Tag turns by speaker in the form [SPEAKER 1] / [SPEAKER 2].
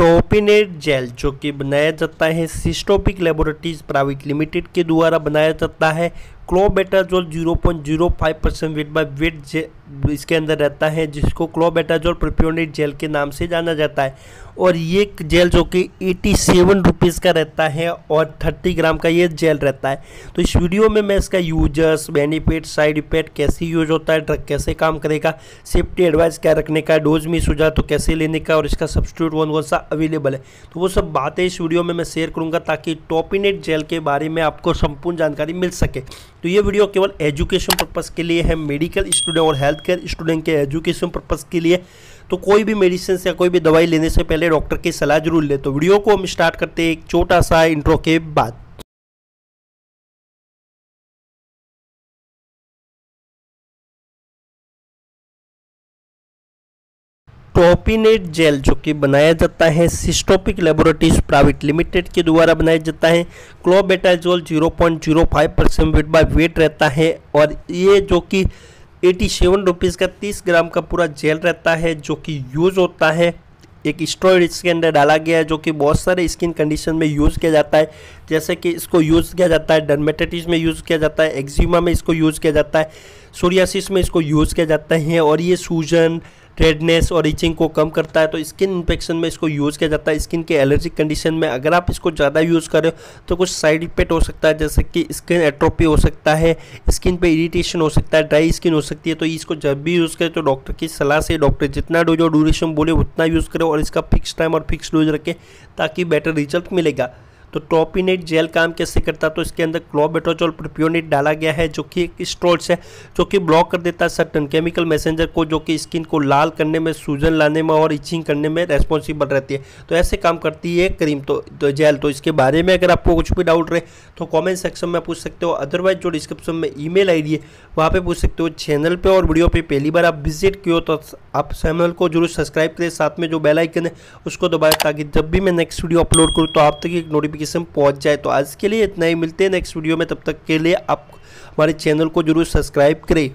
[SPEAKER 1] टोपिनेट jail, जो कि बनाया जाता है सिस्टोपिक लेबोरेटरीज प्राइवेट लिमिटेड के द्वारा बनाया जाता है clobetasol 0.05 percent weight by weight इसके अंदर रहता है, जिसको क्लोबेटाजोल प्रोपियोनेट जेल के नाम से जाना जाता है। और ये जेल जो कि एटी सेवन रुपीज़ का रहता है और थर्टी ग्राम का ये जेल रहता है। तो इस वीडियो में मैं इसका यूज़र्स बेनिफिट साइड इफ़ेक्ट कैसे यूज़ होता है ड्रग कैसे काम करेगा सेफ्टी एडवाइस क्या रखने का डोज मिस हो जाए तो कैसे लेने का, और इसका सब्सिट्यूट कौन कौन सा अवेलेबल है। तो वो सब बातें इस वीडियो में मैं शेयर करूँगा ताकि टॉपिनेट जेल के बारे में आपको संपूर्ण जानकारी मिल सके। तो ये वीडियो केवल एजुकेशन पर्पज़ के लिए है, मेडिकल स्टूडेंट और हेल्थ केयर स्टूडेंट के एजुकेशन पर्पज़ के लिए। तो कोई भी मेडिसिन या कोई भी दवाई लेने से पहले डॉक्टर की सलाह ज़रूर ले। तो वीडियो को हम स्टार्ट करते हैं एक छोटा सा इंट्रो के बाद। टोपिनेट जेल, जो कि बनाया जाता है, सिस्टोपिक लेबोरेटरीज प्राइवेट लिमिटेड के द्वारा बनाया जाता है। Clobetasol 0.05 percent weight by weight रहता है, और ये जो कि एटी सेवन रुपीज़ का तीस ग्राम का पूरा जेल रहता है, जो कि यूज़ होता है। एक स्ट्रॉइड इसके अंदर डाला गया है, जो कि बहुत सारे स्किन कंडीशन में यूज़ किया जाता है। जैसे कि इसको यूज़ किया जाता है डर्मेटाइटिस में यूज़ किया जाता है एक्जिमा में इसको यूज़ किया जाता है सोरियासिस में इसको यूज़ किया जाता है, और ये सूजन रेडनेस और इचिंग को कम करता है तो स्किन इन्फेक्शन में इसको यूज़ किया जाता है। स्किन के एलर्जिक कंडीशन में अगर आप इसको ज़्यादा यूज़ करें तो कुछ साइड इफ़ेक्ट हो सकता है, जैसे कि स्किन एट्रोपी हो सकता है स्किन पे इरिटेशन हो सकता है ड्राई स्किन हो सकती है तो इसको जब भी यूज़ करें तो डॉक्टर की सलाह से डॉक्टर जितना डोज और ड्यूरेशन बोले, उतना यूज़ करें और इसका फिक्स टाइम और फिक्स डोज रखें, ताकि बेटर रिज़ल्ट मिलेगा। तो टॉपिनेट जेल काम कैसे करता है? तो इसके अंदर क्लोबेटोजोल प्रोपियोनेट डाला गया है जो कि एक स्ट्रोल्स है जो कि ब्लॉक कर देता है सर्टन केमिकल मैसेंजर को जो कि स्किन को लाल करने में सूजन लाने में और इचिंग करने में रेस्पॉन्सिबल रहती है। तो ऐसे काम करती है क्रीम तो, तो जेल। तो इसके बारे में अगर आपको कुछ भी डाउट रहे तो कॉमेंट सेक्शन में पूछ सकते हो। अदरवाइज़ जो डिस्क्रिप्शन में ई मेल है वहाँ पर पूछ सकते हो। चैनल पर और वीडियो पर पहली बार आप विज़िट किए तो आप चैनल को ज़रूर सब्सक्राइब करें। साथ में जो बेलाइकन है उसको दबाएँ ताकि जब भी मैं नेक्स्ट वीडियो अपलोड करूँ तो आप तक एक नोटिफिकेशन नोटिफिकेशन पहुँच जाए। तो आज के लिए इतना ही। मिलते हैं नेक्स्ट वीडियो में। तब तक के लिए आप हमारे चैनल को ज़रूर सब्सक्राइब करें।